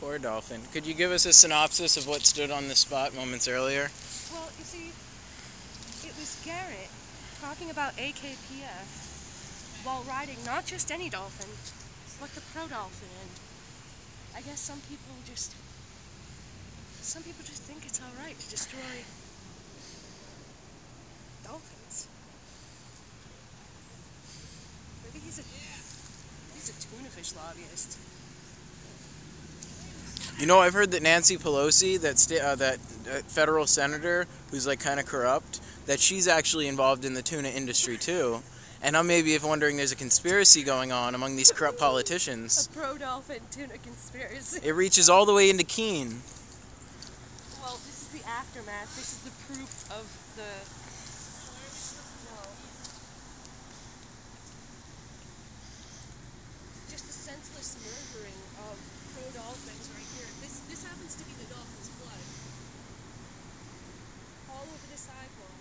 Poor dolphin. Could you give us a synopsis of what stood on the spot moments earlier? Well, you see, it was Garret talking about AKPF while riding not just any dolphin, but the pro dolphin. And I guess some people just, some people just think it's all right to destroy dolphins. Maybe he's a, he's a tuna fish lobbyist. You know, I've heard that Nancy Pelosi, that uh, that uh, federal senator who's like kind of corrupt, that she's actually involved in the tuna industry too. And I'm maybe if wondering there's a conspiracy going on among these corrupt politicians. A pro dolphin tuna conspiracy. It reaches all the way into Keene. Well, this is the aftermath. This is the proof of the. No. Just the senseless murdering disciple.